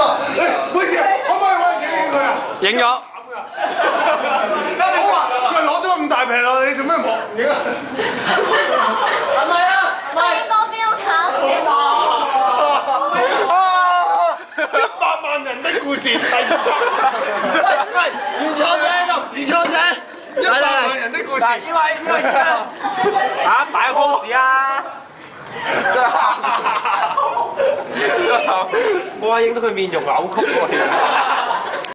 誒，每次可唔可以揾人影影佢啊？影咗。好啊！佢攞咗咁大皮咯，你做咩唔影啊？係咪啊？快多標卡！啊！一百萬人的故事第二集，喂，原創者喺度，原創者。一百萬人的故事。嗱，呢位呢位先生，嚇擺 pose 啊！係，真係，我影到佢面容扭曲喎。